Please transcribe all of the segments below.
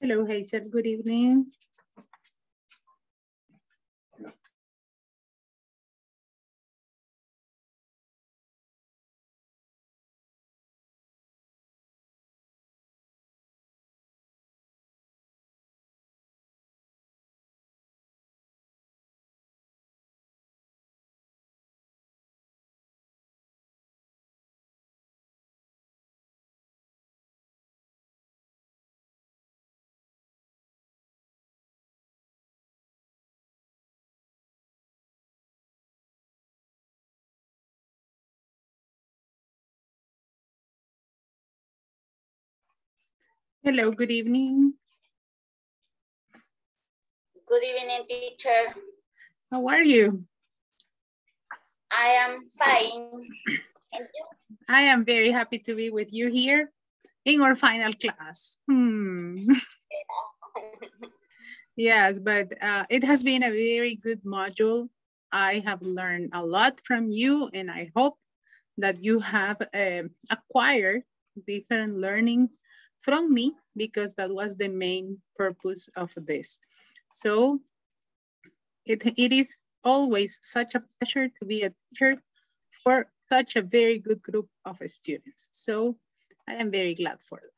Hello, Hazel. Good evening. Hello, good evening. Good evening, teacher. How are you? I am fine. I am very happy to be with you here in our final class. Hmm. yes, but uh, it has been a very good module. I have learned a lot from you and I hope that you have uh, acquired different learning from me because that was the main purpose of this. So it, it is always such a pleasure to be a teacher for such a very good group of students. So I am very glad for that.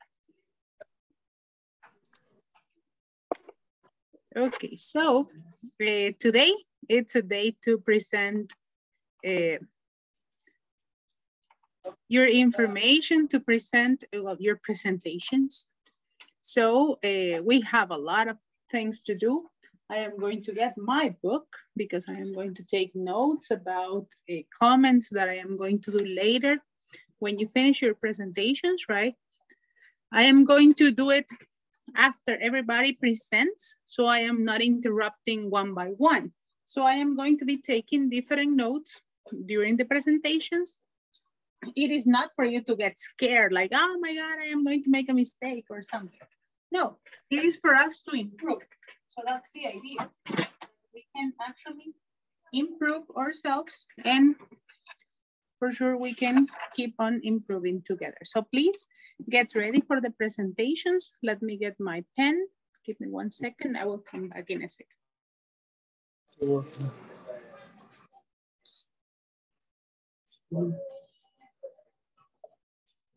Okay, so uh, today it's a day to present uh, your information to present, well, your presentations. So uh, we have a lot of things to do. I am going to get my book because I am going to take notes about uh, comments that I am going to do later when you finish your presentations, right? I am going to do it after everybody presents, so I am not interrupting one by one. So I am going to be taking different notes during the presentations it is not for you to get scared like, oh my God, I am going to make a mistake or something. No, it is for us to improve. So that's the idea. We can actually improve ourselves and for sure we can keep on improving together. So please get ready for the presentations. Let me get my pen. Give me one second. I will come back in a second.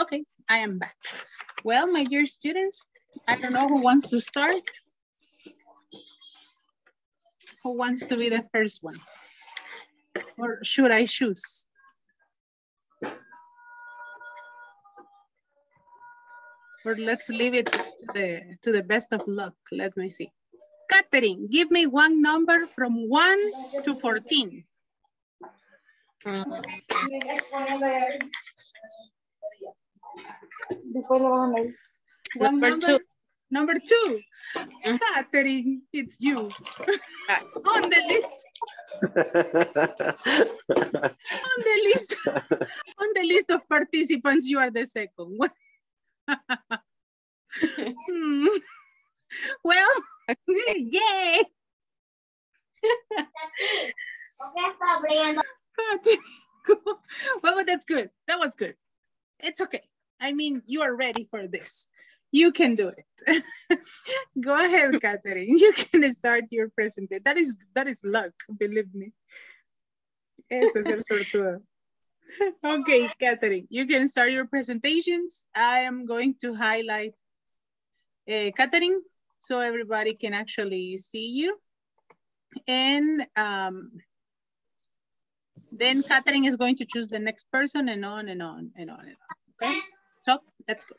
Okay, I am back. Well, my dear students, I don't know who wants to start. Who wants to be the first one? Or should I choose? Or let's leave it to the, to the best of luck. Let me see. Catherine, give me one number from 1 to 14. One number, number two. Number two. Catherine, it's you. on the list. on the list. on the list of participants, you are the second one. hmm. Well, yay! well, that's good. That was good. It's okay. I mean, you are ready for this. You can do it. Go ahead, Catherine. You can start your presentation. That is that is luck, believe me. Eso es el sortudo. Okay, Catherine, you can start your presentations. I am going to highlight uh, Catherine so everybody can actually see you. And um, then Catherine is going to choose the next person and on and on and on and on, okay? So let's go.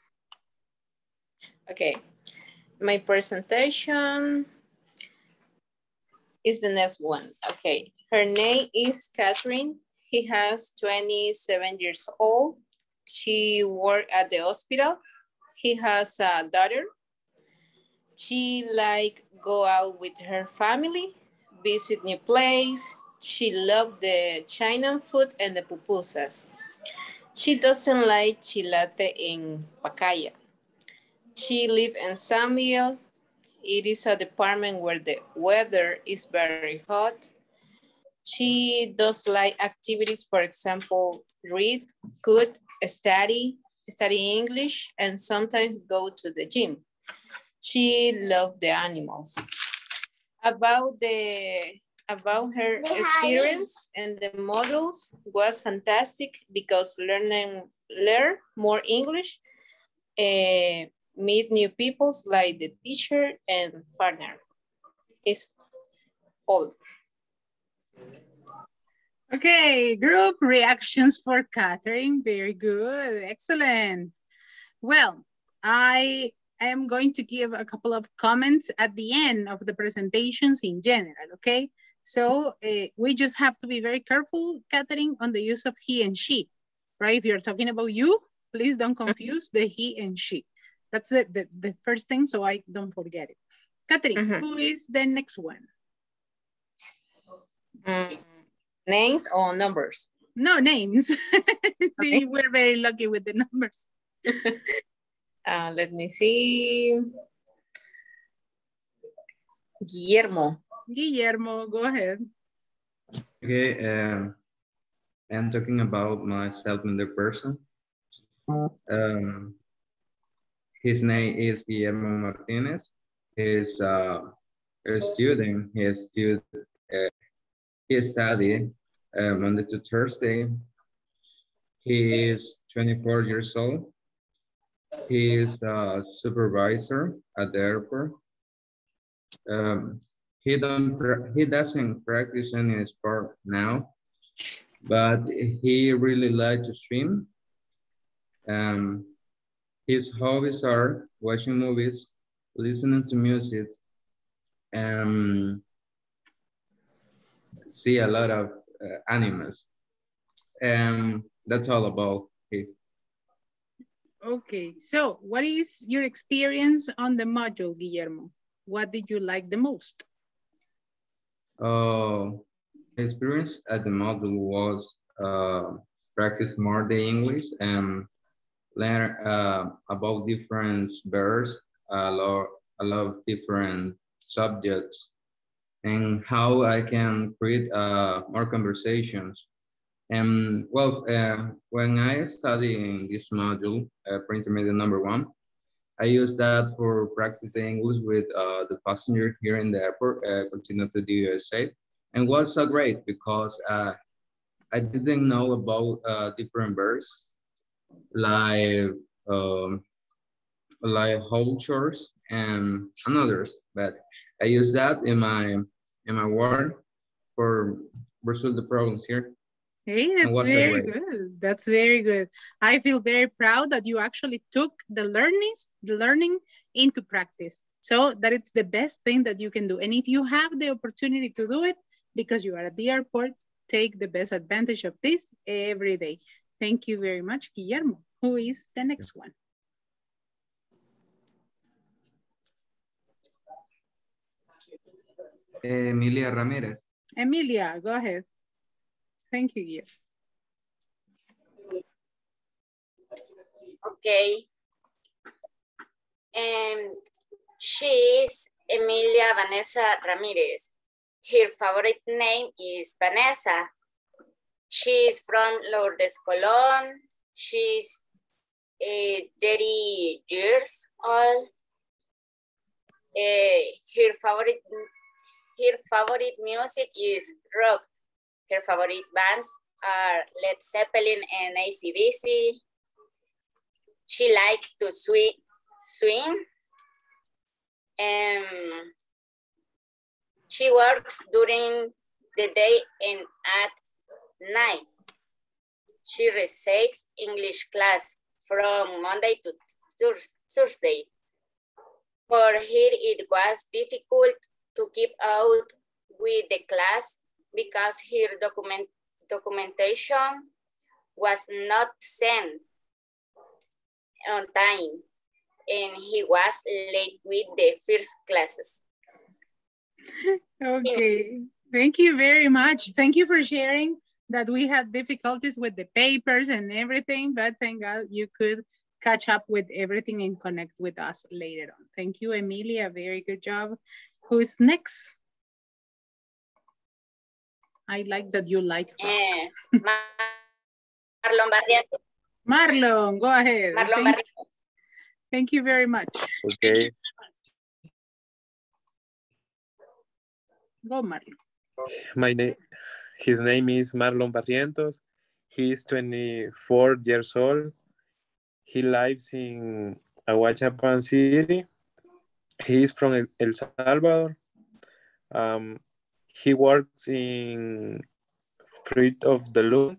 Okay, my presentation is the next one. Okay, her name is Catherine. He has 27 years old. She worked at the hospital. he has a daughter. She like go out with her family, visit new place. She love the China food and the pupusas. She doesn't like chilate in Pacaya. She live in San Miguel. It is a department where the weather is very hot. She does like activities, for example, read, cook, study, study English, and sometimes go to the gym. She loved the animals. About the about her experience and the models was fantastic because learning learn more English, uh, meet new peoples like the teacher and partner. Is all. Okay, group reactions for Catherine. Very good, excellent. Well, I am going to give a couple of comments at the end of the presentations in general, okay? So uh, we just have to be very careful, Catherine, on the use of he and she, right? If you're talking about you, please don't confuse the he and she. That's the, the, the first thing, so I don't forget it. Catherine, mm -hmm. who is the next one? Mm. Names or numbers? No, names. okay. We're very lucky with the numbers. uh, let me see. Guillermo. Guillermo, go ahead. Okay, um, I'm talking about myself in the person. Um, his name is Guillermo Martinez. He's uh, a student. He's student. Uh, he study uh, Monday to Thursday. He is 24 years old. He is a supervisor at the airport. Um, he don't he doesn't practice any sport now, but he really likes to swim. Um, his hobbies are watching movies, listening to music, and see a lot of uh, animals. And that's all about it. Okay, so what is your experience on the module, Guillermo? What did you like the most? Uh, experience at the module was uh, practice more the English and learn uh, about different verbs, a lot, a lot of different subjects and how I can create uh, more conversations. And well, uh, when I study in this module, uh, pre-intermediate number one, I use that for practicing English with uh, the passenger here in the airport, uh, continue to the USA. And was so great because uh, I didn't know about uh, different verbs like um, like whole chores and others, but I use that in my in my work for resolve the problems here. Hey, that's very good. That's very good. I feel very proud that you actually took the learnings, the learning into practice. So that it's the best thing that you can do. And if you have the opportunity to do it because you are at the airport, take the best advantage of this every day. Thank you very much, Guillermo. Who is the next one? Emilia Ramirez. Emilia, go ahead. Thank you. Okay. Um, she is Emilia Vanessa Ramirez. Her favorite name is Vanessa. She is from Lourdes Colon. She's uh, 30 years old. Uh, her favorite her favorite music is rock. Her favorite bands are Led Zeppelin and AC/DC. She likes to swim, swim. Um, she works during the day and at night. She receives English class from Monday to Thursday. For her, it was difficult to keep out with the class because her document documentation was not sent on time. and he was late with the first classes. Okay, thank you very much. Thank you for sharing that we had difficulties with the papers and everything, but thank God you could catch up with everything and connect with us later on. Thank you, Emilia. Very good job. Who's next? I like that you like. Eh, Marlon Barrientos. Marlon, go ahead. Marlon thank, Barrientos. thank you very much. Okay. Go, Marlon. My name, his name is Marlon Barrientos. He is 24 years old. He lives in Ahuachapán City. He is from El- El Salvador. Um, he works in Fruit of the Loom.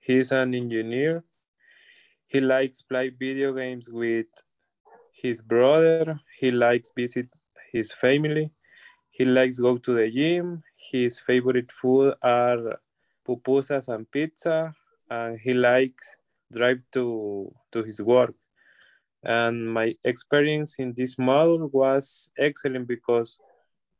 He's an engineer. He likes play video games with his brother. He likes visit his family. He likes go to the gym. His favorite food are pupusas and pizza. And he likes drive to, to his work. And my experience in this model was excellent because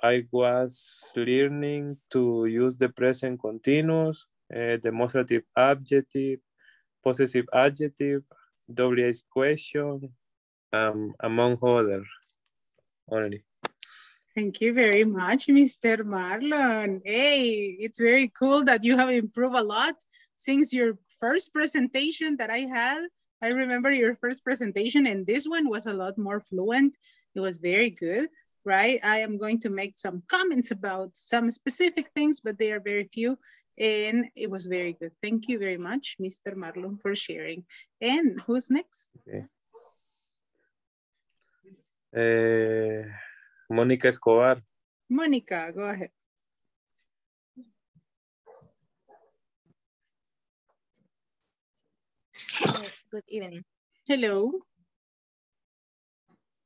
I was learning to use the present continuous, uh, demonstrative adjective, possessive adjective, WH question, um, among others only. Thank you very much, Mr. Marlon. Hey, it's very cool that you have improved a lot since your first presentation that I had. I remember your first presentation and this one was a lot more fluent. It was very good, right? I am going to make some comments about some specific things, but they are very few and it was very good. Thank you very much, Mr. Marlon, for sharing. And who's next? Okay. Eh, Mónica Escobar. Monica, go ahead. Good evening. Hello.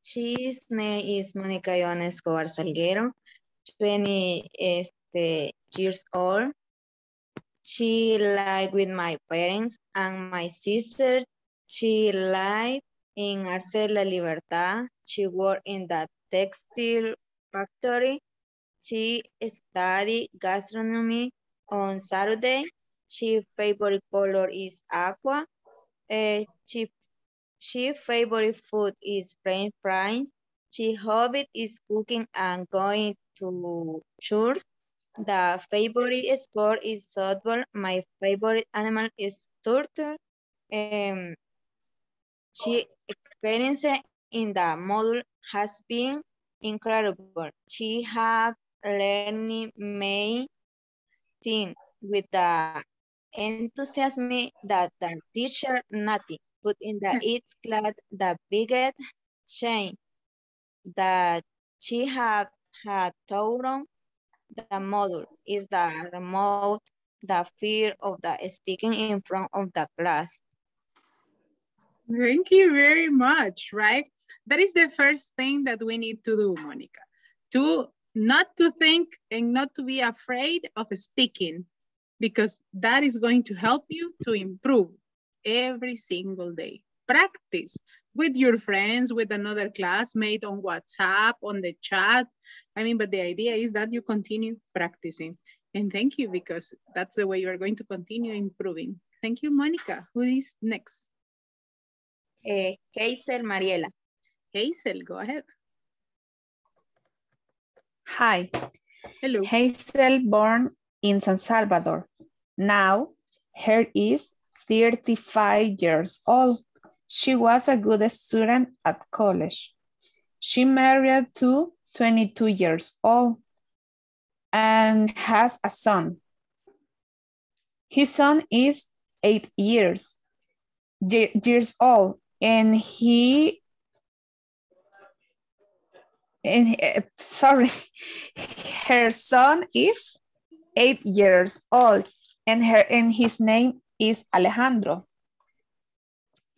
She's name is Monica Joana Escobar Salguero, 20 este, years old. She live with my parents and my sister. She live in Arce La Libertad. She work in the textile factory. She study gastronomy on Saturday. She favorite color is aqua. Eh, she she favorite food is French fries. She hobby is cooking and going to church. The favorite sport is softball. My favorite animal is turtle. Um, she experience in the model has been incredible. She have learning many things with the enthusiasm that the teacher nothing put in the each class the biggest shame that she had had taught the model is the remote the fear of the speaking in front of the class. Thank you very much, right? That is the first thing that we need to do, Monica. To not to think and not to be afraid of speaking because that is going to help you to improve every single day. Practice with your friends, with another classmate on WhatsApp, on the chat. I mean, but the idea is that you continue practicing. And thank you because that's the way you're going to continue improving. Thank you, Monica. Who is next? Eh, Hazel Mariela. Hazel, go ahead. Hi, Hello. Hazel born in San Salvador. Now, her is 35 years old. She was a good student at college. She married to 22 years old and has a son. His son is eight years, years old and he and uh, sorry, her son is eight years old and her and his name is Alejandro.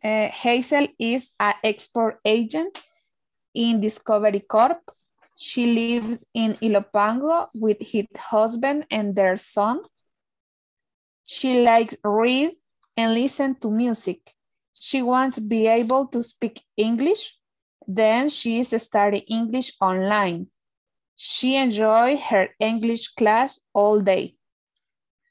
Uh, Hazel is an export agent in Discovery Corp. She lives in Ilopango with her husband and their son. She likes read and listen to music. She wants to be able to speak English Then she is studying English online. She enjoyed her English class all day.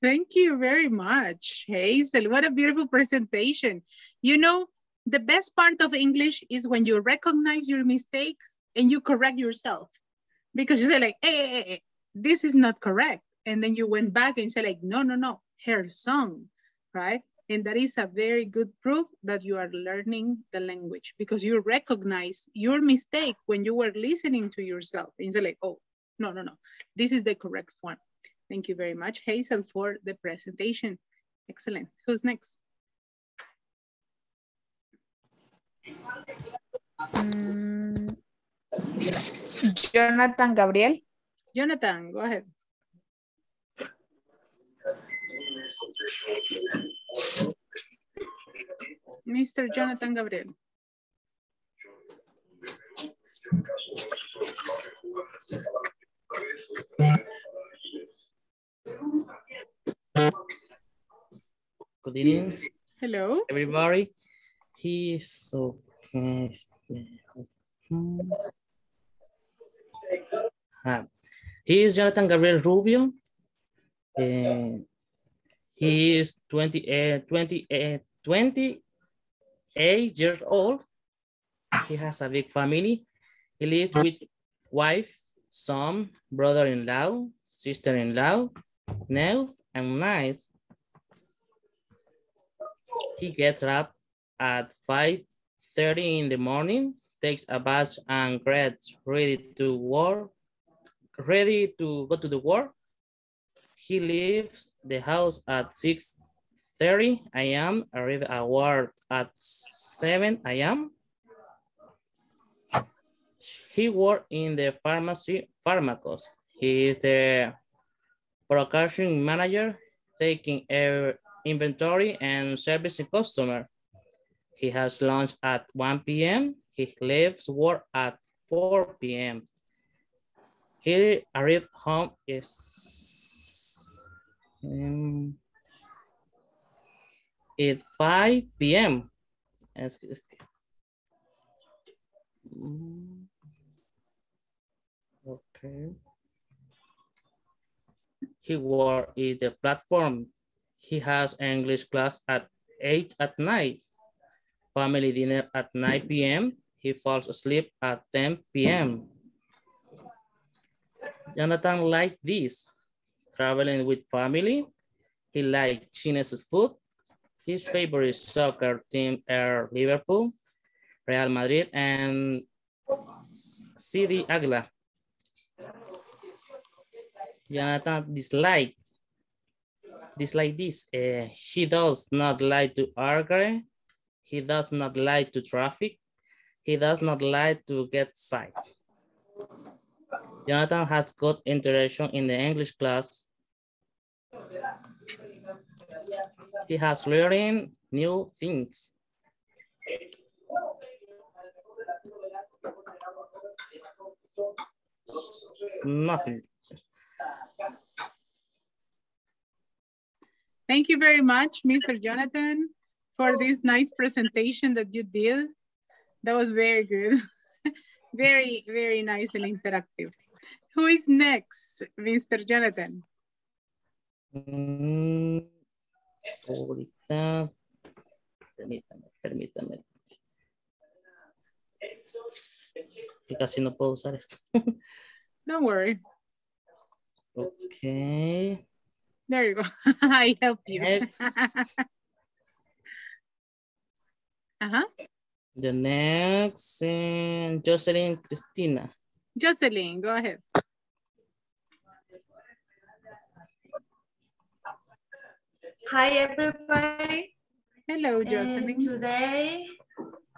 Thank you very much, Hazel. What a beautiful presentation. You know, the best part of English is when you recognize your mistakes and you correct yourself. Because you say like, hey, hey, hey, this is not correct. And then you went back and say like, no, no, no, her song, right? And that is a very good proof that you are learning the language because you recognize your mistake when you were listening to yourself. And say like, oh, no, no, no, this is the correct one. Thank you very much, Hazel, for the presentation. Excellent. Who's next? Mm, Jonathan Gabriel. Jonathan, go ahead. Mr. Jonathan Gabriel. Good evening, Hello. everybody. He is so. Ah, he is Jonathan Gabriel Rubio. Eh, he is 20, uh, 20, uh, 28 years old. He has a big family. He lives with wife, son, brother-in-law, sister-in-law, nephew, and niece. He gets up at 5.30 in the morning, takes a bath and gets ready to work, ready to go to the work. He leaves the house at 6.30 a.m., arrive at work at 7 a.m. He works in the pharmacy, pharmacos. He is the production manager, taking inventory and servicing customer. He has lunch at 1 p.m. He leaves work at 4 p.m. He arrived home is um, at 5 p.m. Me. Okay. He work in the platform he has English class at 8 at night. Family dinner at 9 p.m. He falls asleep at 10 p.m. Jonathan like this. Traveling with family. He like Chinese food. His favorite soccer team are Liverpool, Real Madrid, and CD Águila. Jonathan dislike dislike this. Uh, she does not like to argue. He does not like to traffic. He does not like to get sick. Jonathan has good interaction in the English class. He has learning new things. Nothing. Thank you very much, Mr. Jonathan, for this nice presentation that you did. That was very good. very, very nice and interactive. Who is next, Mr. Jonathan? Mm, ahorita, permítame, permítame. Que casi no puedo usar esto. Don't worry. Okay. There you go. I help you. Next. uh-huh. The next, uh, Jocelyn Christina. Jocelyn, go ahead. Hi, everybody. Hello, And Jocelyn. today,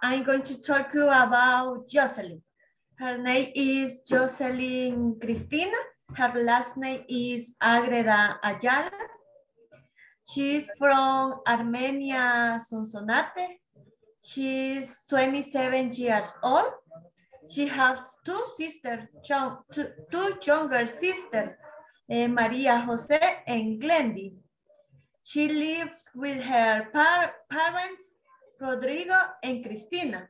I'm going to talk to you about Jocelyn. Her name is Jocelyn Cristina. Her last name is Agreda Ayala. She's from Armenia, Sonsonate. She's 27 years old. She has two sisters, two, younger sisters, eh, Maria Jose and Glendy. She lives with her par parents, Rodrigo and Cristina.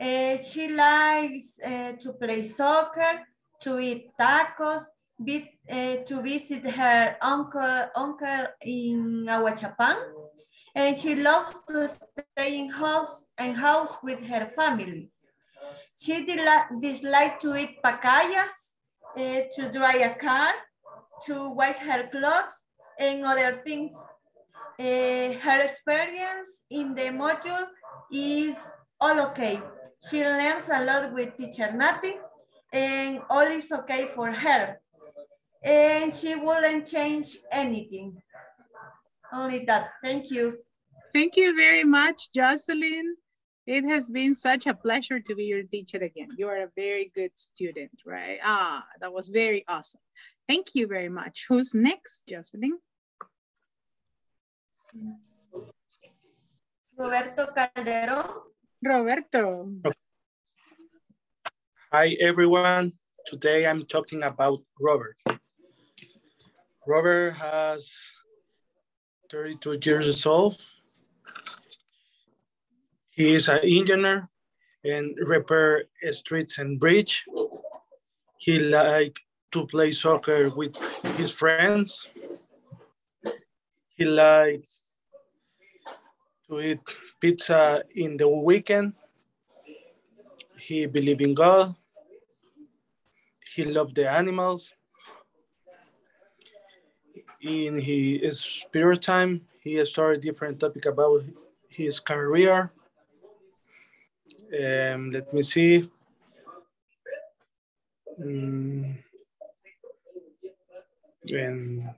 Uh, she likes uh, to play soccer, to eat tacos, uh, to visit her uncle, uncle in Ahuachapán, and she loves to stay in house and house with her family. She dislikes to eat pacayas, uh, to dry a car, to wash her clothes, and other things. Uh, her experience in the module is all okay. She learns a lot with teacher Nati, and all is okay for her. And she wouldn't change anything. Only that. Thank you. Thank you very much, Jocelyn. It has been such a pleasure to be your teacher again. You are a very good student, right? Ah, that was very awesome. Thank you very much. Who's next, Jocelyn? Roberto Caldero. Roberto. Hi, everyone. Today I'm talking about Robert. Robert has 32 years old. He is an engineer and repair streets and bridge. He like to play soccer with his friends. He likes to eat pizza in the weekend. He believe in God. He loved the animals. In his spare time, he started different topic about his career. Um, let me see. Um, and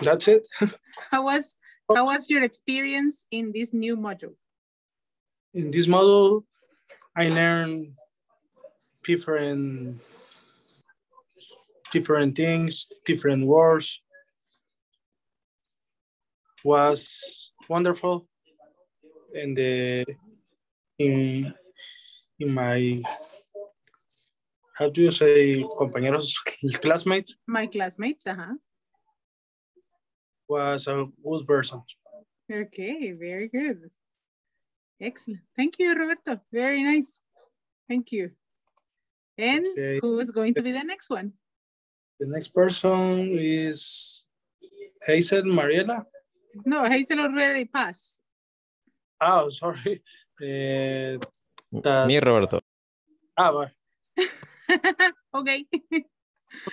that's it. how was how was your experience in this new module? In this module, I learned different different things, different words. Was wonderful, and the in in my how do you say compañeros classmates? My classmates, uh-huh. Was a good person. Okay, very good. Excellent. Thank you, Roberto. Very nice. Thank you. And okay. who's going to be the next one? The next person is Hazel Mariela. No, Hazel already passed. Oh, sorry. Uh, that... Me, Roberto. Ah, well. okay.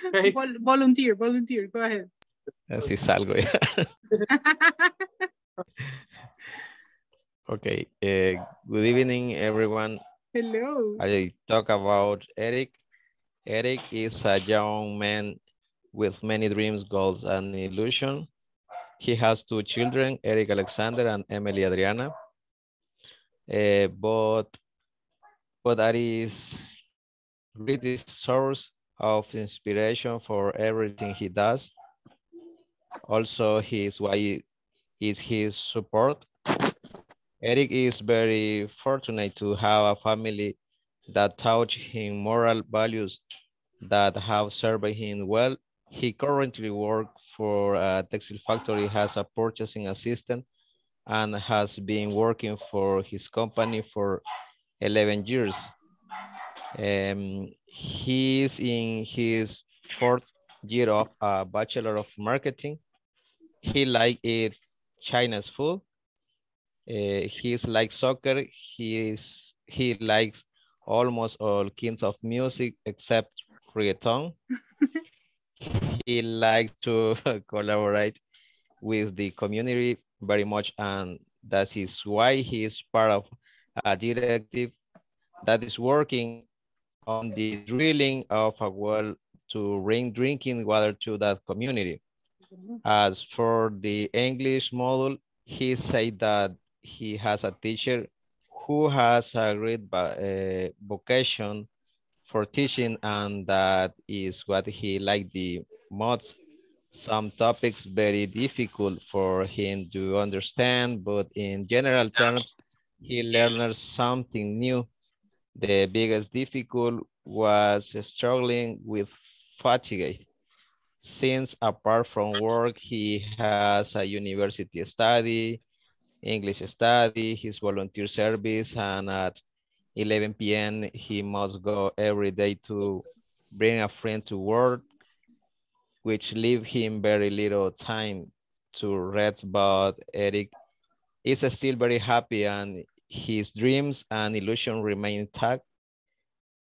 okay. Vol volunteer, volunteer, go ahead. Así salgo ya. okay. Uh, good evening, everyone. Hello. I talk about Eric. Eric is a young man with many dreams, goals, and illusion. He has two children, Eric Alexander and Emily Adriana. Uh, but, but that is really source of inspiration for everything he does. Also, his why is his support. Eric is very fortunate to have a family that taught him moral values that have served him well. He currently works for a textile factory has a purchasing assistant and has been working for his company for 11 years. Um, he's in his fourth year of a Bachelor of Marketing. He like it China's food. Uh, he's like soccer. He is he likes almost all kinds of music except reggaeton. he likes to collaborate with the community very much and that is why he is part of a directive that is working on the drilling of a well to bring drinking water to that community. As for the English model, he said that he has a teacher who has a great uh, vocation for teaching and that is what he liked the most. Some topics very difficult for him to understand, but in general terms, he learned something new the biggest difficult was struggling with fatigue. Since apart from work, he has a university study, English study, his volunteer service, and at 11 p.m. He must go every day to bring a friend to work, which leave him very little time to rest, but Eric is still very happy and his dreams and illusion remain intact.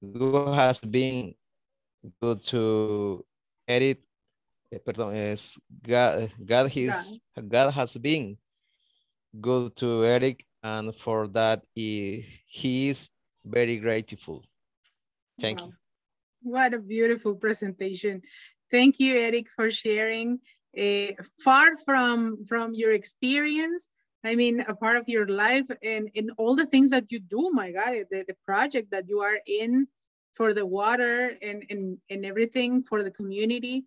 God has been good to Eric, eh, pardon, is God, God, his, God has been good to Eric and for that he, he is very grateful. Thank Wow. you. What a beautiful presentation. Thank you, Eric, for sharing. Uh, far from from your experience, I mean, a part of your life and, and all the things that you do, my God, the, the project that you are in for the water and, and, and everything for the community.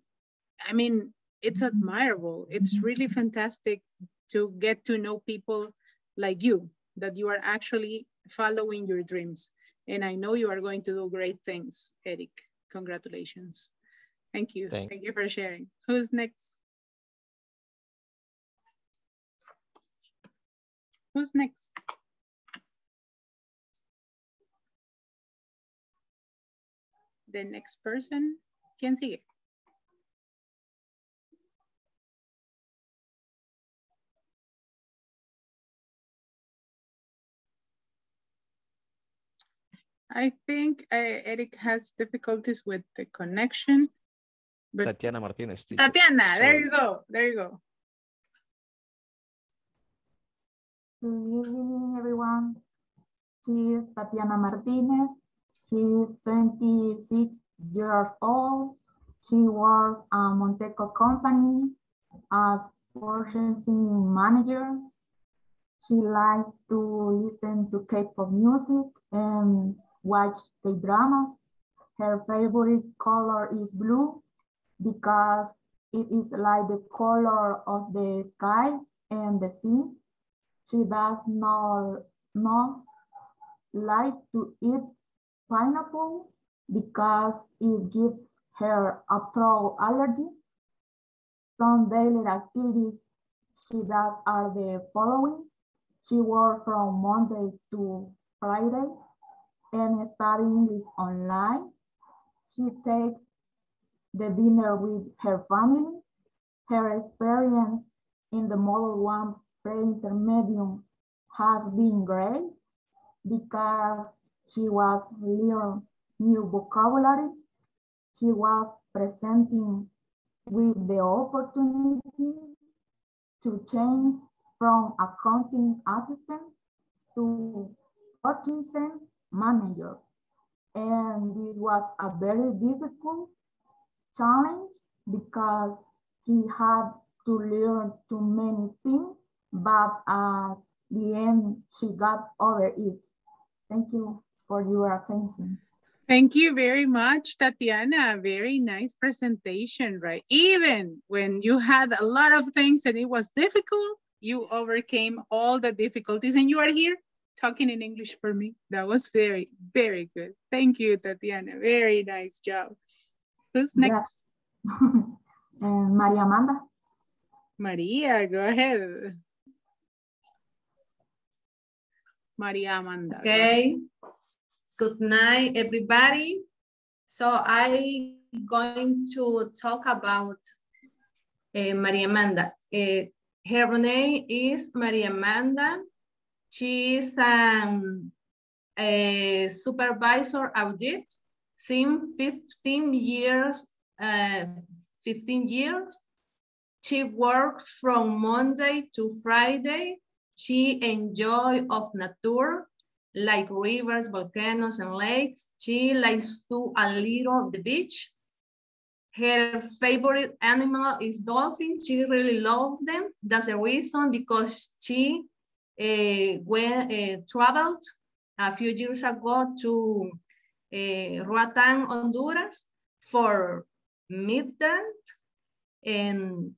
I mean, it's admirable. It's really fantastic to get to know people like you, that you are actually following your dreams. And I know you are going to do great things, Eric. Congratulations. Thank you. Thank- Thank you for sharing. Who's next? Who's next? The next person. ¿Quién sigue? I think uh, Eric has difficulties with the connection. But Tatiana Martinez. teacher. Tatiana, there you go. There you go. Good evening, everyone. She is Tatiana Martinez. She is 26 years old. She works at Monteco Company as purchasing manager. She likes to listen to K-pop music and watch K-dramas. Her favorite color is blue because it is like the color of the sky and the sea. She does not, not like to eat pineapple because it gives her a throat allergy. Some daily activities she does are the following. She works from Monday to Friday and study English online. She takes the dinner with her family. Her experience in the Model 1 pre-intermediate has been great because she was learning new vocabulary. She was presenting with the opportunity to change from accounting assistant to purchasing manager. And this was a very difficult challenge because she had to learn too many things, but at the end, she got over it. Thank you for your attention. Thank you very much, Tatiana. Very nice presentation, right? Even when you had a lot of things and it was difficult, you overcame all the difficulties and you are here talking in English for me. That was very, very good. Thank you, Tatiana. Very nice job. Who's Yeah. next? and Maria Amanda. Maria, go ahead. Maria Amanda. go. Okay. Good night, everybody. So I'm going to talk about uh, Maria Amanda. Uh, her name is Maria Amanda. She is um, a supervisor audit since 15 years. Uh, 15 years. She works from Monday to Friday. She enjoy of nature like rivers, volcanoes, and lakes. She likes to a little the beach. Her favorite animal is dolphin. She really loves them. That's the reason because she uh, went, uh, traveled a few years ago to uh, Roatán, Honduras for midterm. And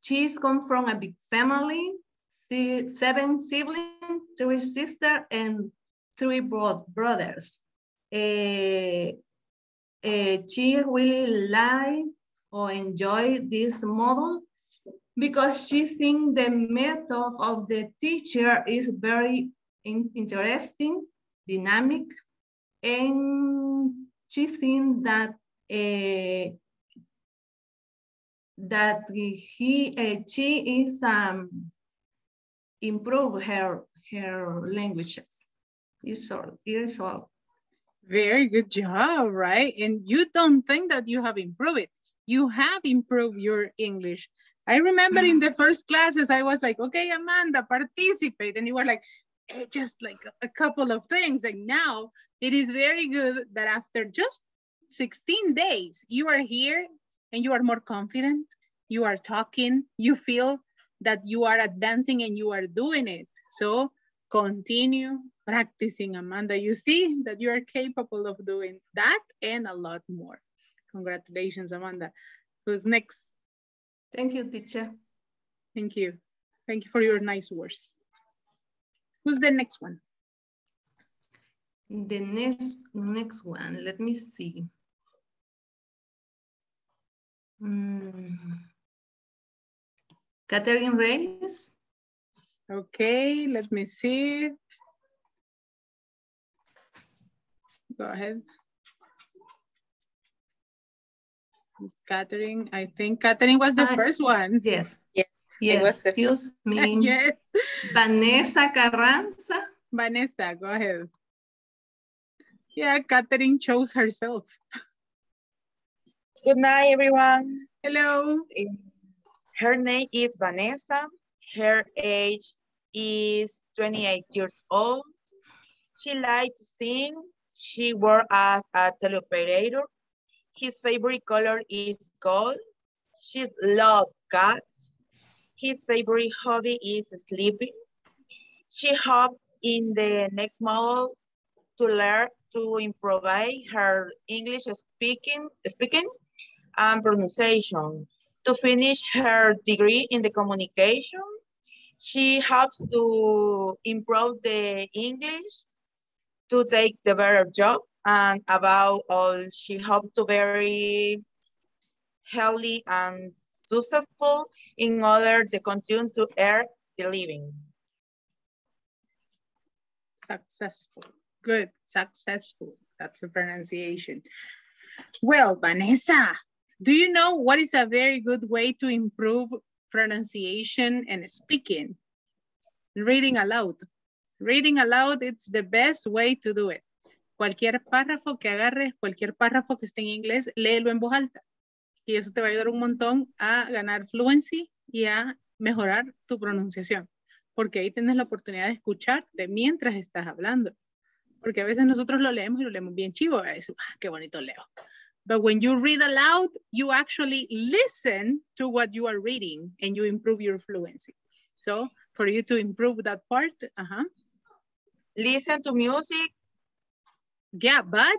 she's come from a big family seven siblings, three sisters, and three bro brothers. Eh, eh, she really like or enjoy this model because she think the method of the teacher is very in- interesting dynamic, and she thinks that uh, that he uh, she is um improve her her languages. It's all. It is all. Very good job, right? And you don't think that you have improved it. You have improved your English. I remember in the first classes, I was like, okay, Amanda, participate. And you were like, eh, just like a couple of things. And now it is very good that after just 16 days, you are here and you are more confident. You are talking, you feel that you are advancing and you are doing it. So continue practicing, Amanda. You see that you are capable of doing that and a lot more. Congratulations, Amanda. Who's next? Thank you, teacher. Thank you. Thank you for your nice words. Who's the next one? The next, next one, let me see. Mm. Catherine Reyes. Okay, let me see. Go ahead. Miss Catherine, I think Catherine was the Uh, first one. Yes. Yeah. Yes, excuse me. yes. Vanessa Carranza. Vanessa, go ahead. Yeah, Catherine chose herself. Good night, everyone. Hello. Her name is Vanessa. Her age is 28 years old. She likes to sing. She works as a teleoperator. His favorite color is gold. She loves cats. His favorite hobby is sleeping. She hopes in the next model to learn to improve her English speaking, speaking and pronunciation. To finish her degree in the communication, she hopes to improve the English, to take the better job, and about all, she hopes to very healthy and successful in order to continue to earn the living. Successful. Good. Successful. That's the pronunciation. Well, Vanessa, do you know what is a very good way to improve pronunciation and speaking? Reading aloud. Reading aloud, it's the best way to do it. Cualquier párrafo que agarres, cualquier párrafo que esté en inglés, léelo en voz alta. Y eso te va a ayudar un montón a ganar fluency y a mejorar tu pronunciación. Porque ahí tienes la oportunidad de escucharte mientras estás hablando. Porque a veces nosotros lo leemos y lo leemos bien chivo. Es, ah, qué bonito leo. But when you read aloud, you actually listen to what you are reading and you improve your fluency. So for you to improve that part, uh -huh. Listen to music. Yeah, but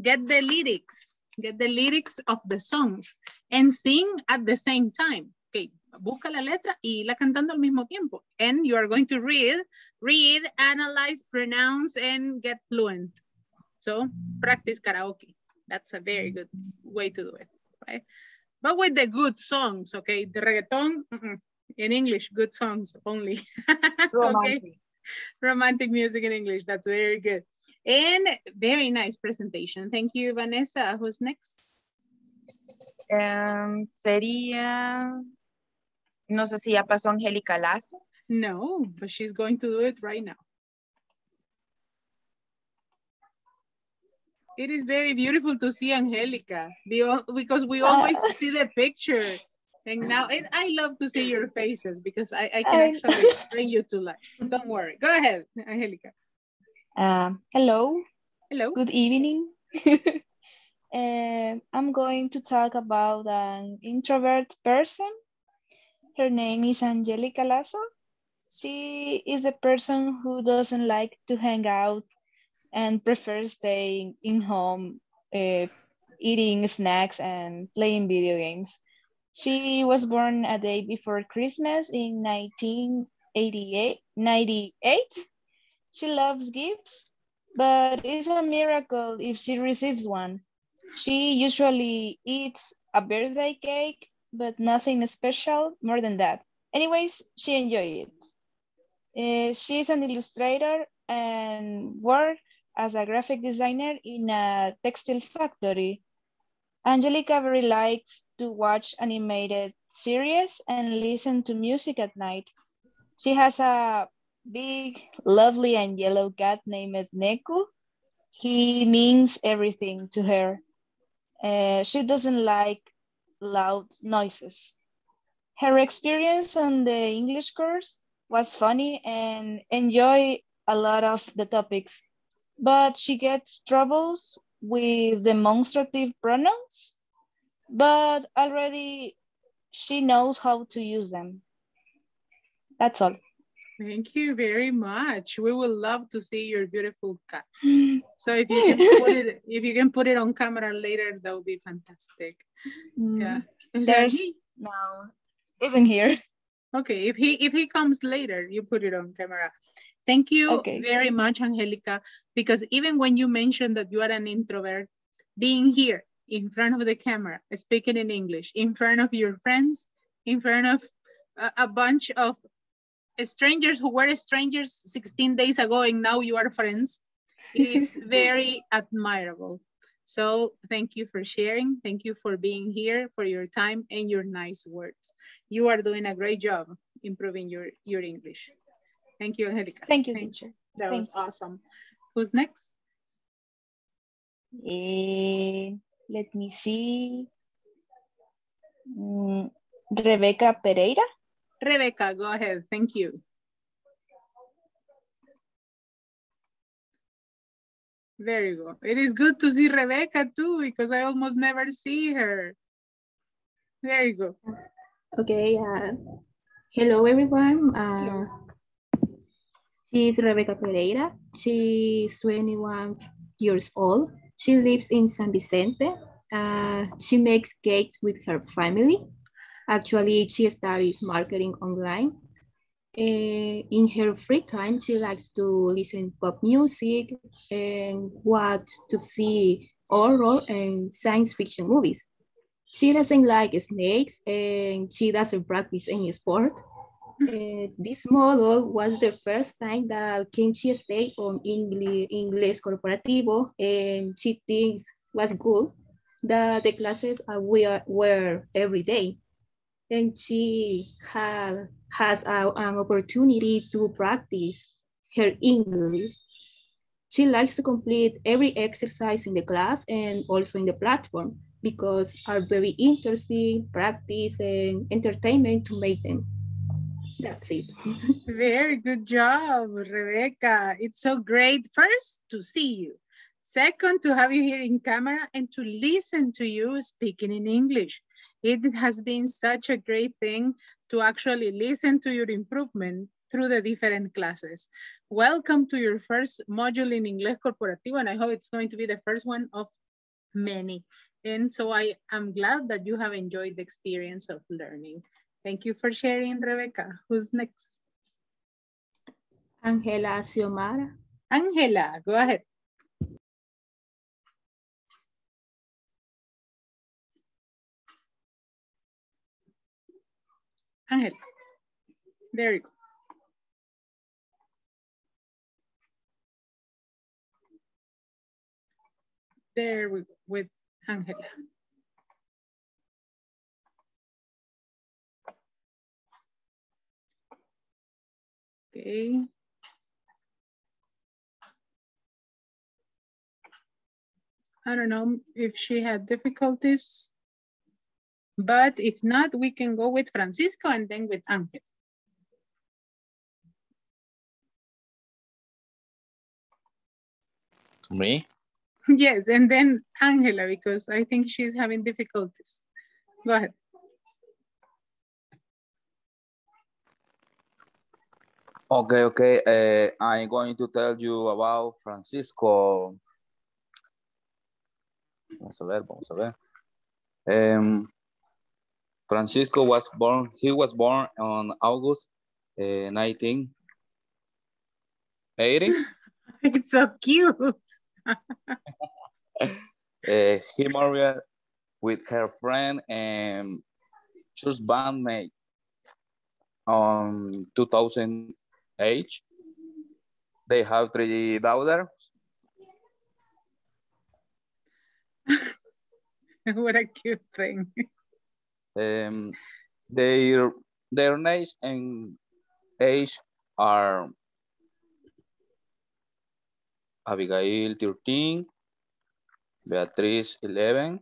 get the lyrics. Get the lyrics of the songs and sing at the same time. Okay, busca la letra y la cantando al mismo tiempo. And you are going to read, read, analyze, pronounce, and get fluent. So practice karaoke. That's a very good way to do it, right? But with the good songs, okay? The reggaeton, mm -mm. in English, good songs only. Romantic. okay. Romantic music in English, that's very good. And very nice presentation. Thank you, Vanessa. Who's next? Um, sería, no sé si ya pasó Angélica Lazo. No, but she's going to do it right now. It is very beautiful to see Angelica because we always see the picture. And now it, I love to see your faces because I, I can actually bring you to life. Don't worry. Go ahead, Angelica. Um, hello. Hello. Good evening. uh, I'm going to talk about an introvert person. Her name is Angelica Lasso. She is a person who doesn't like to hang out and prefers staying in home, uh, eating snacks and playing video games. She was born a day before Christmas in 1988. 98. She loves gifts, but it's a miracle if she receives one. She usually eats a birthday cake, but nothing special more than that. Anyways, she enjoys it. Uh, is an illustrator and work as a graphic designer in a textile factory. Angelica very likes to watch animated series and listen to music at night. She has a big, lovely and yellow cat named Neku. He means everything to her. Uh, she doesn't like loud noises. Her experience on the English course was funny and enjoy a lot of the topics, but she gets troubles with demonstrative pronouns, but already she knows how to use them. That's all. Thank you very much. We would love to see your beautiful cat. So if you can put it, if you can put it on camera later, that would be fantastic. Mm, Yeah. There's he? no, isn't here. Okay, if he if he comes later, you put it on camera. Thank you Okay. very much, Angelica, because even when you mentioned that you are an introvert, being here in front of the camera, speaking in English, in front of your friends, in front of a bunch of strangers who were strangers 16 days ago and now you are friends, is very admirable. So thank you for sharing. Thank you for being here, for your time and your nice words. You are doing a great job improving your, your English. Thank you, Angelica. Thank you, teacher. That Thank was awesome. Who's next? Eh, let me see. Mm, Rebecca Pereira. Rebecca, go ahead. Thank you. There you go. It is good to see Rebecca too, because I almost never see her. There you go. Okay, uh, hello everyone. Uh, she's Rebecca Pereira. She's 21 years old. She lives in San Vicente. Uh, she makes cakes with her family. Actually, she studies marketing online. Uh, in her free time, she likes to listen pop music and watch to see horror and science fiction movies. She doesn't like snakes and she doesn't practice any sport. Uh, this model was the first time that Kenchi stayed on English, English Corporativo and she thinks was good that the classes are were, were every day. And she had, has a- an opportunity to practice her English. She likes to complete every exercise in the class and also in the platform because are very interesting, practice and entertainment to make them. That's it. Very good job, Rebecca. It's so great, first, to see you. Second, to have you here in camera and to listen to you speaking in English. It has been such a great thing to actually listen to your improvement through the different classes. Welcome to your first module in Inglés Corporativo, and I hope it's going to be the first one of many. And so I am glad that you have enjoyed the experience of learning. Thank you for sharing, Rebecca. Who's next? Angela Xiomara. Angela, go ahead. Angela, there you go. There we go with Angela. Okay. I don't know if she had difficulties, but if not, we can go with Francisco and then with Angel. Me? Yes, and then Angela, because I think she's having difficulties. Go ahead. Okay, okay. Uh, I'm going to tell you about Francisco. Vamos a ver, vamos a ver. Um, Francisco was born, he was born on August uh, 19, 80. it's so cute. uh, he married with her friend and just bandmate on 2008. They have three daughters. what a cute thing. Um, their their age and age are Abigail 13, Beatriz 11,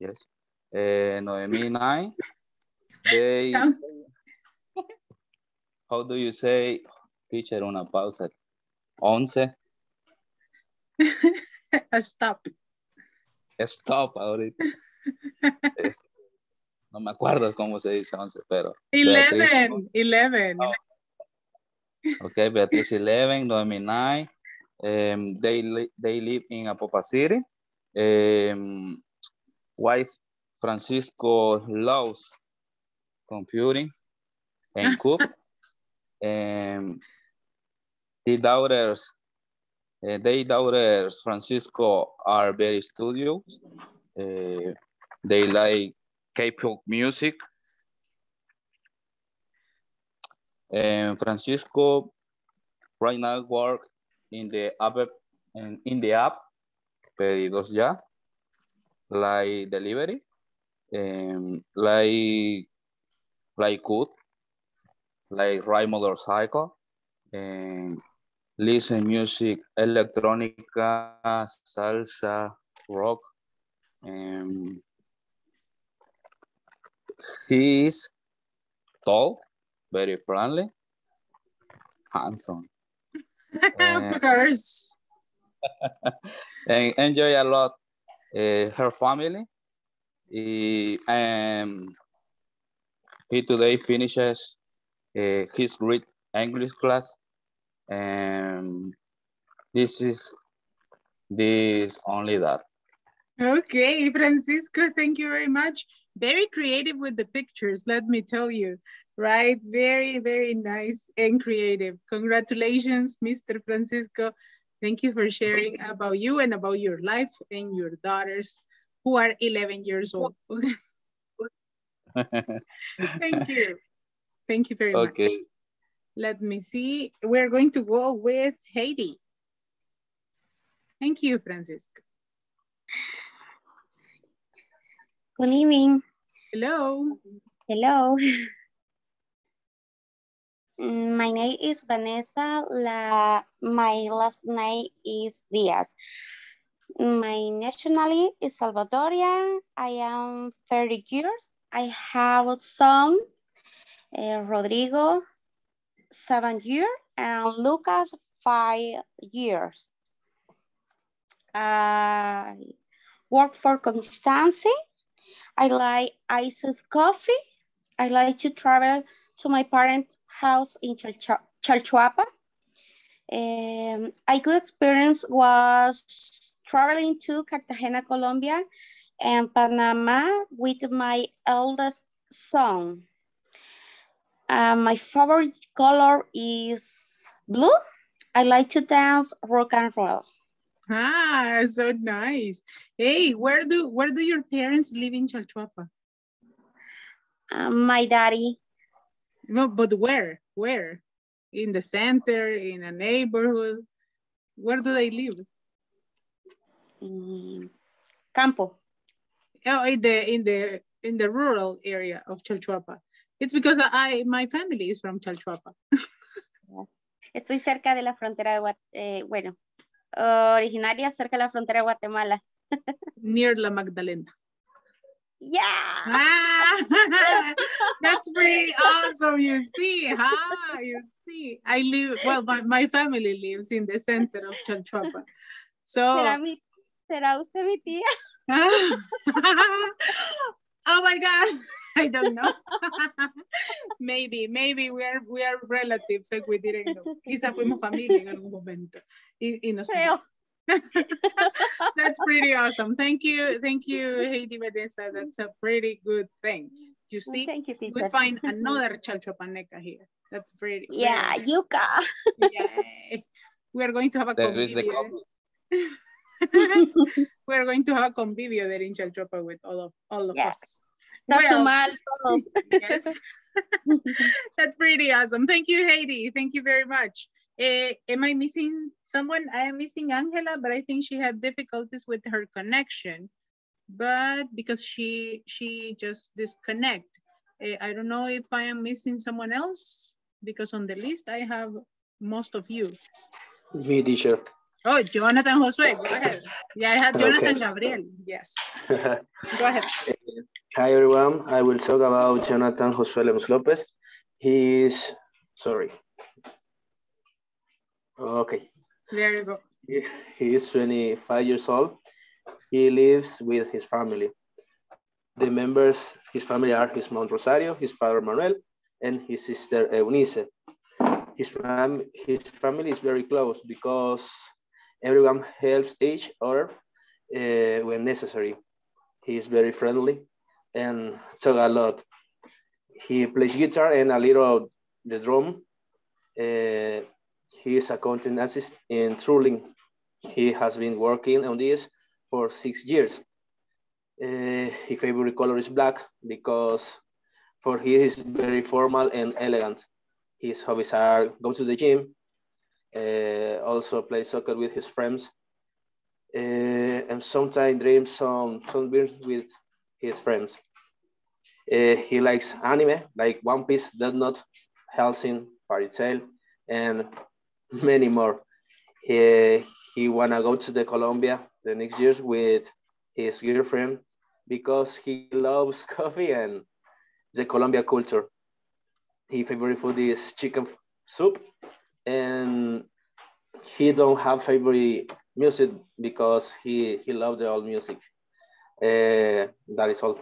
yes, uh, Noemi 9. They, how do you say, teacher, una pausa? 11. Stop. Stop ahorita. Es- no me acuerdo cómo se dice 11, pero. 11, 11. Okay, Beatriz 11, Noemi 9. Um, they, li- they live in Apopa City. Um, wife Francisco loves computing and cook. um, the daughters, uh, they daughters Francisco are very studious. Uh, they like K-pop music. And Francisco right now work in the app in, the app pedidos ya like delivery like like cook like ride motorcycle and listen music electronica salsa rock he is tall very friendly handsome of course. and enjoy a lot uh, her family. He, um, he today finishes uh, his great English class, and this is this only that. Okay, Francisco, thank you very much. Very creative with the pictures, let me tell you, right? Very, very nice and creative. Congratulations, Mr. Francisco. Thank you for sharing about you and about your life and your daughters who are 11 years old. Thank you. Thank you very much. Okay. Let me see. We're going to go with Heidi. Thank you, Francisco. Good evening. Hello. Hello. Mm, My name is Vanessa. La, my last name is Diaz. My nationality is Salvadorian. I am 30 years. I have a son, uh, Rodrigo, seven years, and Lucas, five years. I work for Constancy. I like iced coffee. I like to travel to my parents' house in Chalchuapa. Um, a good experience was traveling to Cartagena, Colombia, and Panama with my eldest son. My favorite color is blue. I like to dance rock and roll. Ah, so nice. Hey, where do where do your parents live in Chalchuapa? Uh, my daddy, No, but where? Where? In the center, in a neighborhood? Where do they live? mm, Campo. Oh, in the in the in the rural area of Chalchuapa. It's because I my family is from Chalchuapa. Estoy cerca de la frontera de Guatemala, bueno, originaria cerca de la frontera de Guatemala. Near La Magdalena. Yeah. Ah, that's pretty awesome. You see, huh? You see, I live, well, my, my family lives in the center of Chalchuapa. So, ¿Será, mi, ¿Será usted mi tía? oh my God, I don't know. maybe, maybe we are, we are relatives and we didn't know. Quizá fuimos familia en algún momento. Y, y no sé. That's pretty awesome. Thank you. Thank you, Heidi Vanessa. That's a pretty good thing. You see, Thank you, we find another chalchuapaneca here. That's pretty. Yeah, very- yuca. Yay. We are going to have a There is the convivio. Eh? we are going to have a convivio there in Chalchuapa with all of all of Yes. us. Está mal todos. yes. That's pretty awesome. Thank you, Heidi. Thank you very much. Uh, am I missing someone? I am missing Angela, but I think she had difficulties with her connection. But because she she just disconnect. Uh, I don't know if I am missing someone else because on the list I have most of you. Me, teacher. Oh, Jonathan Josue, go ahead. Yeah, I had Jonathan Okay. Gabriel. Yes, go ahead. Hi, everyone. I will talk about Jonathan Josué Lemos Lopez. He is, sorry. Okay. There you go. He he is 25 years old. He lives with his family. The members, his family are his mom Rosario, his father Manuel, and his sister Eunice. His, fam his family is very close because everyone helps each other uh, when necessary. He is very friendly and talk a lot. He plays guitar and a little the drum. Uh, he is a content assist in Truling. He has been working on this for six years. Uh, his favorite color is black because for he is very formal and elegant. His hobbies are go to the gym, uh, also play soccer with his friends, uh, and sometimes dream some, some beers with his friends. Uh, he likes anime like One Piece, Death Note, Hellsing, Fairy Tail, and many more. He, he wanna go to the Colombia the next years with his girlfriend because he loves coffee and the Colombia culture. His favorite food is chicken soup, and he don't have favorite music because he he loves the old music. Uh, that is all.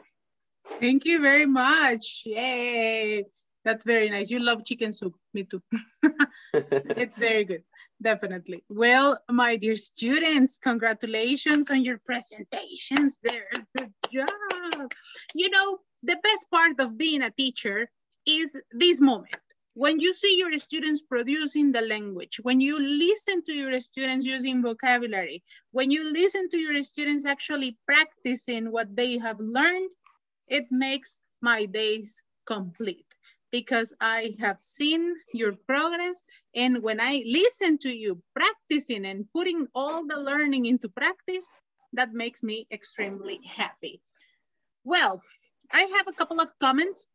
Thank you very much. Yay. That's very nice. You love chicken soup. Me too. it's very good. Definitely. Well, my dear students, congratulations on your presentations. Very good job. You know, the best part of being a teacher is this moment. When you see your students producing the language, when you listen to your students using vocabulary, when you listen to your students actually practicing what they have learned, it makes my days complete because I have seen your progress. And when I listen to you practicing and putting all the learning into practice, that makes me extremely happy. Well, I have a couple of comments.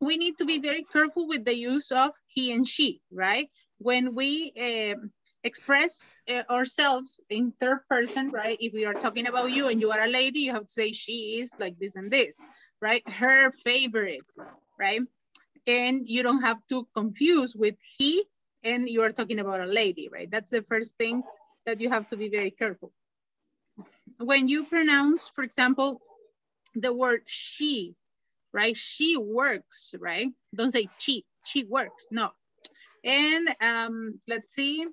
We need to be very careful with the use of he and she, right? When we um, express uh, ourselves in third person, right? If we are talking about you and you are a lady, you have to say she is like this and this, right? Her favorite, right? And you don't have to confuse with he and you are talking about a lady, right? That's the first thing that you have to be very careful. When you pronounce, for example, the word she, right? She works, right? Don't say she, she works, no. And um, let's see,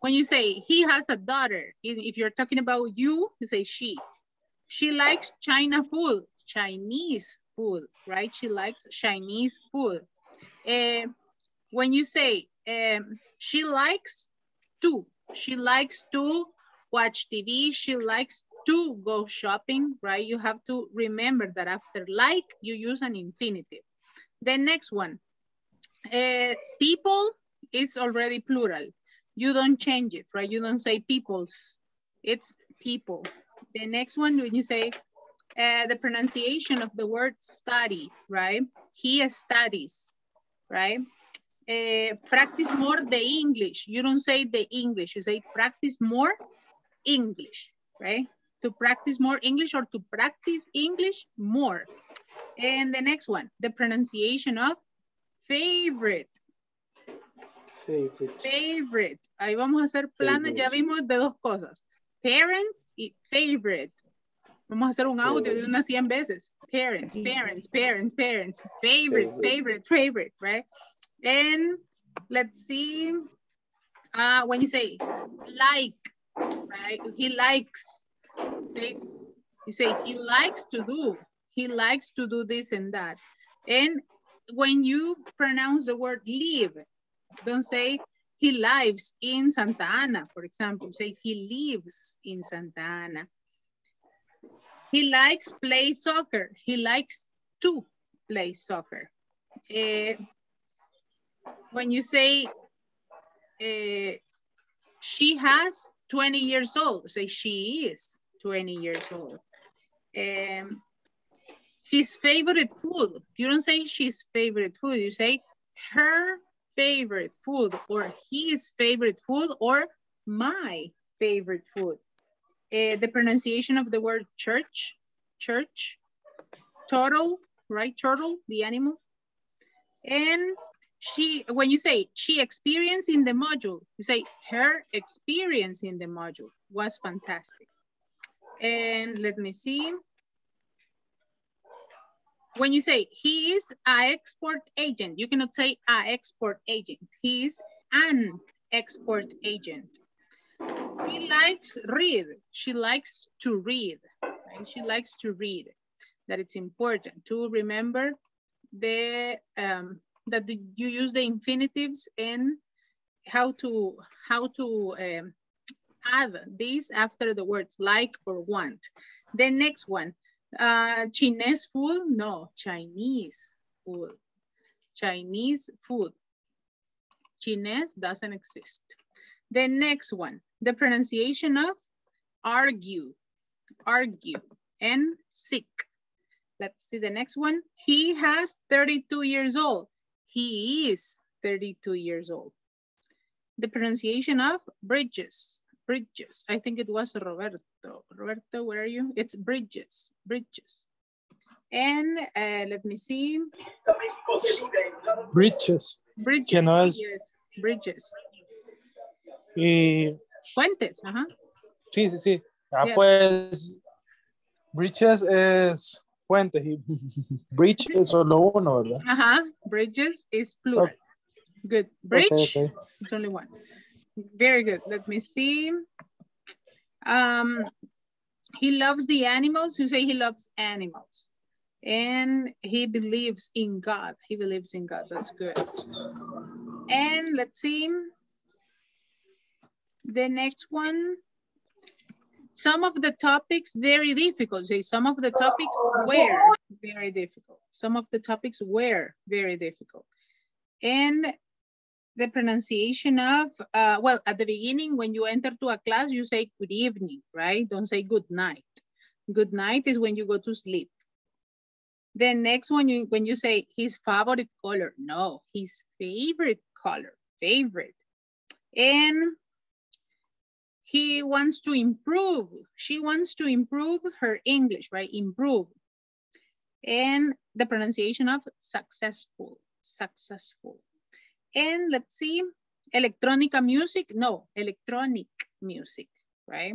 when you say he has a daughter, if you're talking about you, you say she. She likes China food, Chinese food, right? She likes Chinese food. Eh, when you say um, she likes to, she likes to watch TV, she likes to go shopping, right? You have to remember that after like, you use an infinitive. The next one, uh, people is already plural. You don't change it, right? You don't say peoples, it's people. The next one, when you say uh, the pronunciation of the word study, right? He studies, right? Uh, practice more the English. You don't say the English, you say practice more English, right? To practice more English or to practice English more. And the next one, the pronunciation of favorite. Favorite. Favorite. Ahí vamos a hacer planes, ya vimos de dos cosas. Parents y favorite. Vamos a hacer un audio de unas 100 veces. Parents, parents, parents, parents. Favorite, favorite, favorite, right? And let's see. Uh, when you say like, right? He likes. Okay? You say he likes to do. He likes to do this and that. And when you pronounce the word live, don't say he lives in Santa Ana, for example. Say he lives in Santa Ana. He likes play soccer. He likes to play soccer. Uh, when you say uh, she has 20 years old, say she is 20 years old. Um, his favorite food, you don't say she's favorite food, you say her favorite food or his favorite food or my favorite food. Uh, the pronunciation of the word church, church, turtle, right? Turtle, the animal. And she, when you say she experienced in the module, you say her experience in the module was fantastic. And let me see. When you say he is a export agent, you cannot say a export agent. He is an export agent. He likes read. She likes to read. Right? She likes to read. That it's important to remember the um, that the, you use the infinitives and how to how to um, add this after the words like or want. The next one, uh, Chinese food? No, Chinese food. Chinese food. Chinese doesn't exist. The next one, the pronunciation of argue, argue, and sick. Let's see the next one. He has 32 years old. He is 32 years old. The pronunciation of bridges, bridges. I think it was Roberto. Roberto, where are you? It's bridges, bridges. And uh, let me see. Bridges. Bridges, Que no es- yes, bridges. Y Puentes, ajá. sí, sí, sí. Ah, Yeah. pues bridges es puentes y bridge es solo uno, ¿verdad? Ajá, bridges is plural. Good. Bridge, okay. it's only one. Very good. Let me see. Um, he loves the animals. You say he loves animals. And he believes in God. He believes in God. That's good. And let's see. The next one. Some of the topics very difficult. Say some of the topics were very difficult. Some of the topics were very difficult. And the pronunciation of, uh, well, at the beginning, when you enter to a class, you say good evening, right? Don't say good night. Good night is when you go to sleep. The next one, you, when you say his favorite color, no, his favorite color, favorite. And he wants to improve. She wants to improve her English, right? Improve. And the pronunciation of successful, successful. And let's see, electronica music, no, electronic music, right?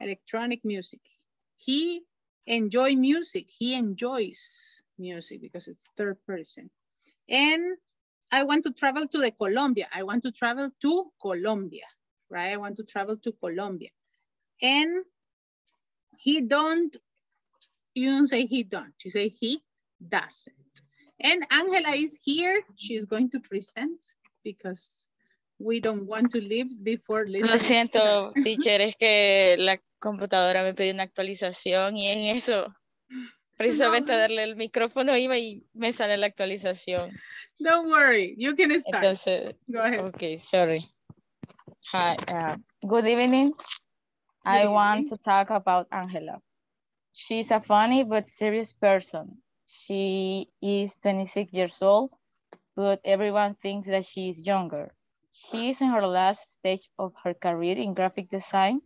Electronic music. He enjoy music, he enjoys music because it's third person. And I want to travel to the Colombia. I want to travel to Colombia, right? I want to travel to Colombia. And he don't, you don't say he don't, you say he doesn't. And Angela is here. She's going to present because we don't want to leave before listening. Lo siento, teacher, es que la computadora me pidió una actualización y en eso, precisamente darle el micrófono iba y me sale la actualización. Don't worry, you can start. Entonces, Go ahead. okay, sorry. Hi, uh, good evening. I want to talk about Angela. She's a funny but serious person. She is 26 years old, but everyone thinks that she is younger. She is in her last stage of her career in graphic design.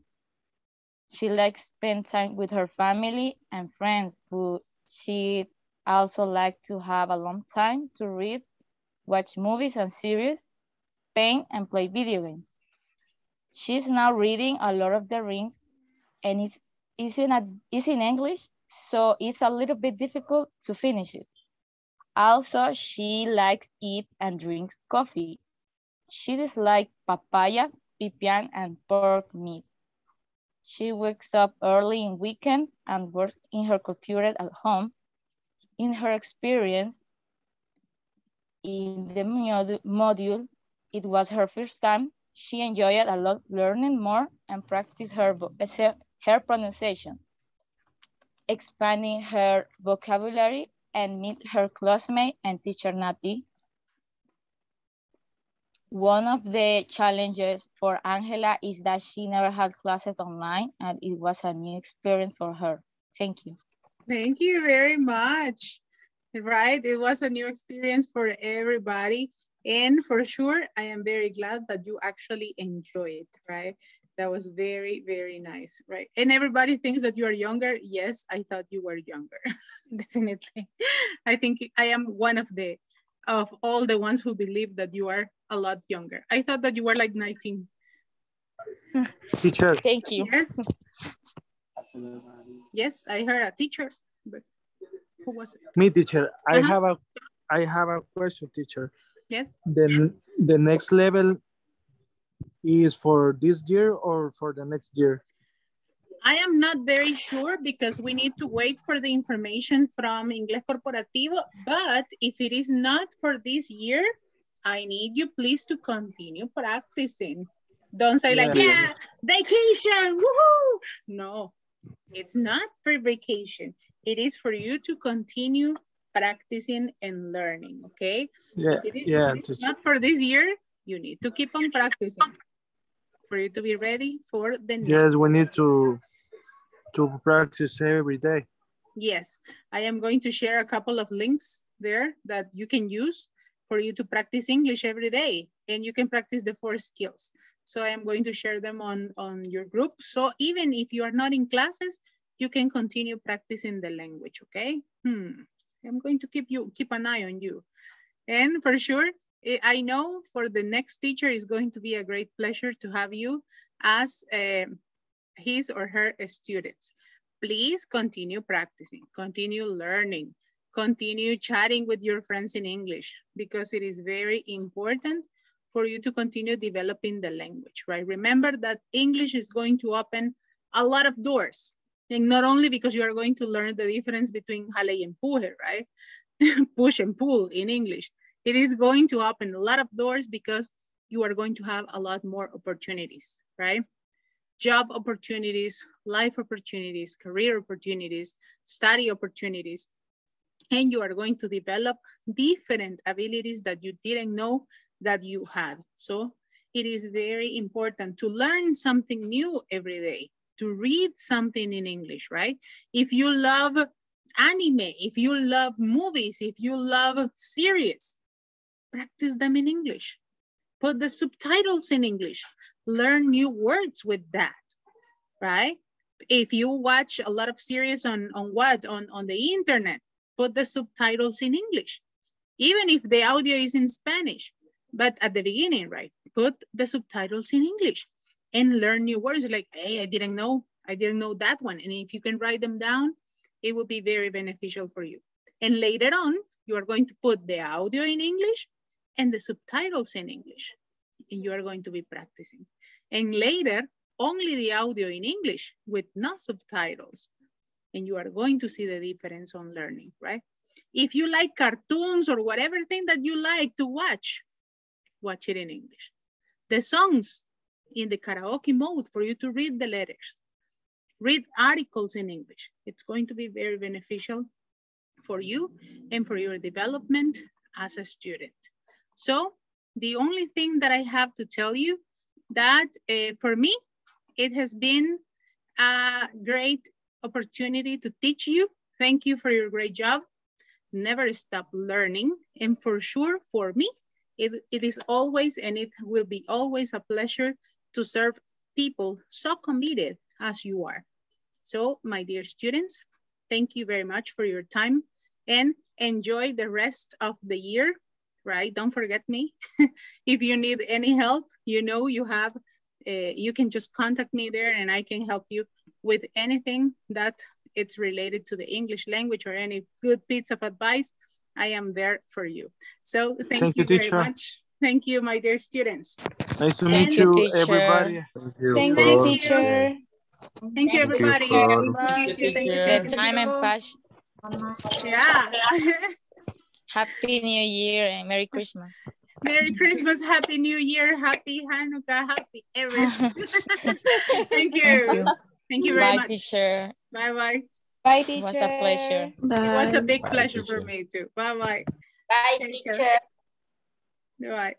She likes spend time with her family and friends, but she also likes to have a long time to read, watch movies and series, paint and play video games. She's now reading a Lord of the Rings and it's, it's, in, a, it's in English, so it's a little bit difficult to finish it. Also, she likes eat and drinks coffee. She dislikes papaya, pipián, and pork meat. She wakes up early in weekends and works in her computer at home. In her experience in the modu- module, it was her first time. She enjoyed a lot learning more and practice her, her pronunciation expanding her vocabulary and meet her classmate and teacher Nati. One of the challenges for Angela is that she never had classes online and it was a new experience for her. Thank you. Thank you very much. Right, it was a new experience for everybody. And for sure, I am very glad that you actually enjoy it, right? That was very, very nice, right? And everybody thinks that you are younger. Yes, I thought you were younger, definitely. I think I am one of the, of all the ones who believe that you are a lot younger. I thought that you were like 19. Teacher. Thank you. Yes. Yes, I heard a teacher, but who was it? Me, teacher. I Uh-huh. have a, I have a question, teacher. Yes. The the next level is for this year or for the next year? I am not very sure because we need to wait for the information from Inglés Corporativo, but if it is not for this year, I need you please to continue practicing. Don't say like, Yeah. yeah, vacation, woohoo. No, it's not for vacation. It is for you to continue practicing and learning, okay? Yeah, It is- yeah, it is not for this year, you need to keep on practicing for you to be ready for the next Yes, we need to to practice every day. Yes, I am going to share a couple of links there that you can use for you to practice English every day and you can practice the four skills. So I am going to share them on, on your group. So even if you are not in classes, you can continue practicing the language, okay? Hmm. I'm going to keep you keep an eye on you. And for sure, I know for the next teacher is going to be a great pleasure to have you as um, his or her students. Please continue practicing, continue learning, continue chatting with your friends in English because it is very important for you to continue developing the language, right? Remember that English is going to open a lot of doors. And not only because you are going to learn the difference between jale and empuje, right? Push and pull in English. It is going to open a lot of doors because you are going to have a lot more opportunities, right? Job opportunities, life opportunities, career opportunities, study opportunities. And you are going to develop different abilities that you didn't know that you had. So it is very important to learn something new every day, to read something in English, right? If you love anime, if you love movies, if you love series, practice them in English. Put the subtitles in English. Learn new words with that, right? If you watch a lot of series on, on what? On, on the internet, put the subtitles in English. Even if the audio is in Spanish, but at the beginning, right? Put the subtitles in English and learn new words like, hey, I didn't know, I didn't know that one. And if you can write them down, it will be very beneficial for you. And later on, you are going to put the audio in English and the subtitles in English. And you are going to be practicing. And later, only the audio in English with no subtitles. And you are going to see the difference on learning, right? If you like cartoons or whatever thing that you like to watch, watch it in English. The songs in the karaoke mode for you to read the letters. Read articles in English. It's going to be very beneficial for you and for your development as a student. So the only thing that I have to tell you that uh, for me, it has been a great opportunity to teach you. Thank you for your great job. Never stop learning. And for sure, for me, it, it is always and it will be always a pleasure to serve people so committed as you are. So my dear students, thank you very much for your time and enjoy the rest of the year, right? Don't forget me. if you need any help, you know you have, uh, you can just contact me there and I can help you with anything that it's related to the English language or any good bits of advice. I am there for you. So thank, Thank you, you, very much. Thank you, my dear students. Nice to Thank meet you, you, teacher. everybody. Thank you. Thank Thank you, you. teacher. Thank you, everybody. for- Thank you, thank you, The thank you. time and passion. Yeah. Happy New Year and Merry Christmas. Merry Christmas, Happy New Year, Happy Hanukkah, Happy everything. Thank you. Thank you. Thank you very Bye, much. teacher. Bye bye. Bye, It teacher. was a pleasure. It was a big Bye, pleasure for me too. Bye bye. Bye, Take teacher. care. Bye.